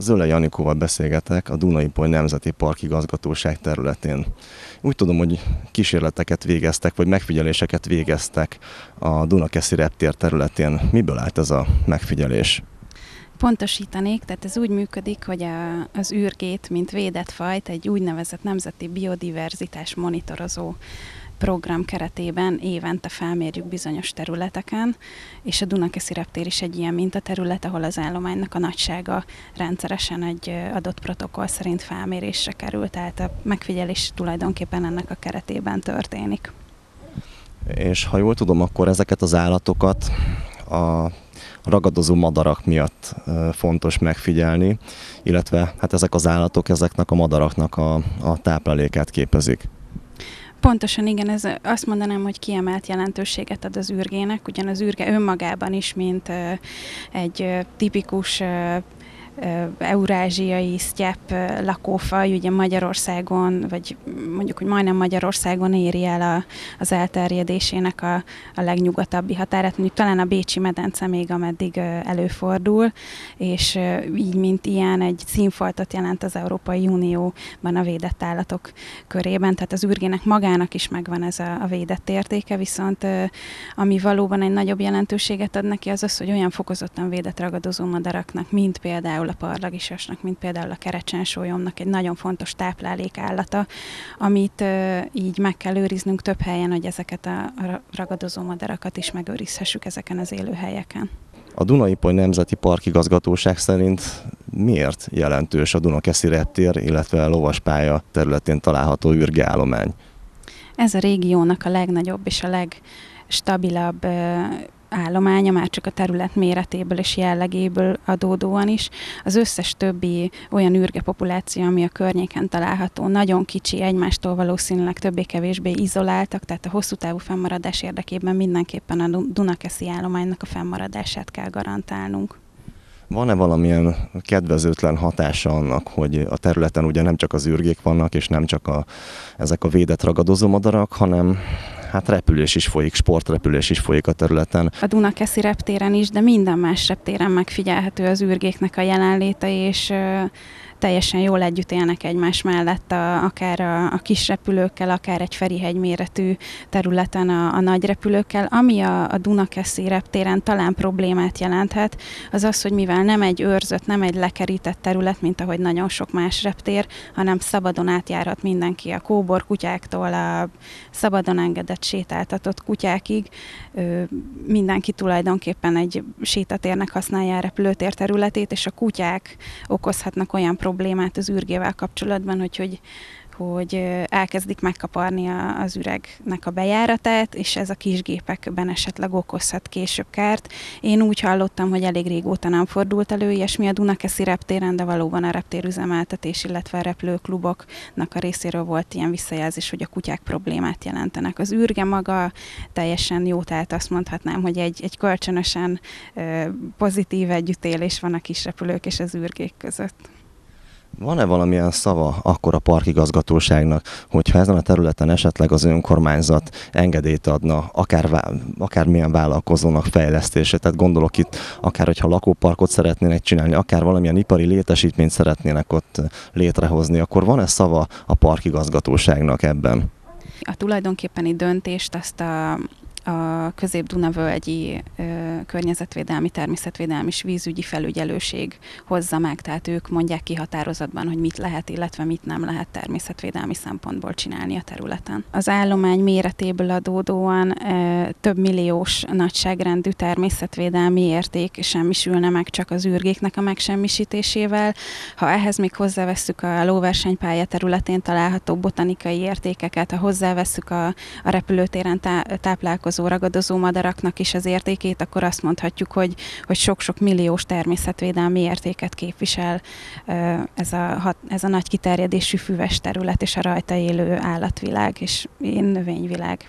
Zöle Janikóval beszélgetek a Dunai-Poly Nemzeti Park igazgatóság területén. Úgy tudom, hogy kísérleteket végeztek, vagy megfigyeléseket végeztek a Dunakeszi reptér területén. Miből állt ez a megfigyelés? Pontosítanék, tehát ez úgy működik, hogy a, az űrgét, mint védett fajt, egy úgynevezett nemzeti biodiverzitás monitorozó program keretében évente felmérjük bizonyos területeken, és a Dunakeszi reptér is egy ilyen mintaterület, ahol az állománynak a nagysága rendszeresen egy adott protokoll szerint felmérésre kerül, tehát a megfigyelés tulajdonképpen ennek a keretében történik. És ha jól tudom, akkor ezeket az állatokat a ragadozó madarak miatt fontos megfigyelni, illetve hát ezek az állatok ezeknek a madaraknak a, a táplálékát képezik. Pontosan igen, ez azt mondanám, hogy kiemelt jelentőséget ad az űrgének, ugyan az űrge önmagában is, mint egy tipikus eurázsiai sztyep lakófaj, ugye Magyarországon, vagy mondjuk, hogy majdnem Magyarországon éri el a, az elterjedésének a, a legnyugatabbi határát, mondjuk talán a Bécsi medence még ameddig előfordul, és így, mint ilyen, egy színfoltot jelent az Európai Unióban a védett állatok körében, tehát az űrgének magának is megvan ez a, a védett értéke, viszont ami valóban egy nagyobb jelentőséget ad neki, az az, hogy olyan fokozottan védett ragadozó madaraknak, mint például például a parlagisasnak, mint például a kerecsensólyomnak egy nagyon fontos táplálékállata, amit így meg kell őriznünk több helyen, hogy ezeket a ragadozó madarakat is megőrizhessük ezeken az élőhelyeken. A Dunai-Poly Nemzeti Park igazgatóság szerint miért jelentős a Dunakeszi reptér, illetve a lovaspálya területén található űrgeállomány? Ez a régiónak a legnagyobb és a legstabilabb állománya, már csak a terület méretéből és jellegéből adódóan is. Az összes többi olyan űrge populáció, ami a környéken található, nagyon kicsi, egymástól valószínűleg többé-kevésbé izoláltak, tehát a hosszú távú fennmaradás érdekében mindenképpen a Dunakeszi állománynak a fennmaradását kell garantálnunk. Van-e valamilyen kedvezőtlen hatása annak, hogy a területen ugye nem csak az űrgék vannak, és nem csak a, ezek a védett ragadozó madarak, hanem hát repülés is folyik, sportrepülés is folyik a területen. A Dunakeszi reptéren is, de minden más reptéren megfigyelhető az űrgéknek a jelenléte, és teljesen jól együtt élnek egymás mellett, a, akár a, a kis repülőkkel, akár egy Ferihegy méretű területen a, a nagy repülőkkel. Ami a, a Dunakeszi reptéren talán problémát jelenthet, az az, hogy mivel nem egy őrzött, nem egy lekerített terület, mint ahogy nagyon sok más reptér, hanem szabadon átjárhat mindenki a kóbor kutyáktól a szabadon engedett sétáltatott kutyákig. Mindenki tulajdonképpen egy sétatérnek használja a repülőtér területét, és a kutyák okozhatnak olyan problémát, problémát az űrgével kapcsolatban, hogy, hogy, hogy elkezdik megkaparni az üregnek a bejáratát, és ez a kis gépekben esetleg okozhat később kárt. Én úgy hallottam, hogy elég régóta nem fordult elő ilyesmi a Dunakeszi reptéren, de valóban a reptérüzemeltetés, illetve a repülőkluboknak a részéről volt ilyen visszajelzés, hogy a kutyák problémát jelentenek. Az űrge maga teljesen jó, tehát azt mondhatnám, hogy egy, egy kölcsönösen pozitív együttélés van a kis repülők és az űrgék között. Van-e valamilyen szava akkor a parkigazgatóságnak, hogyha ezen a területen esetleg az önkormányzat engedélyt adna, akár, akár milyen vállalkozónak fejlesztése, tehát gondolok itt, akár hogyha lakóparkot szeretnének csinálni, akár valamilyen ipari létesítményt szeretnének ott létrehozni, akkor van-e szava a parkigazgatóságnak ebben? A tulajdonképpeni döntést azt a a közép-Dunavölgyi környezetvédelmi, természetvédelmi és vízügyi felügyelőség hozza meg, tehát ők mondják ki határozatban, hogy mit lehet, illetve mit nem lehet természetvédelmi szempontból csinálni a területen. Az állomány méretéből adódóan több milliós nagyságrendű természetvédelmi érték semmisülne meg csak az űrgéknek a megsemmisítésével. Ha ehhez még hozzávesszük a lóversenypálya területén található botanikai értékeket, ha hozzávesszük a, a repülőtéren tá- táplálkozó ragadozó madaraknak is az értékét, akkor azt mondhatjuk, hogy, hogy sok-sok milliós természetvédelmi értéket képvisel ez a, ez a nagy kiterjedésű füves terület és a rajta élő állatvilág és növényvilág.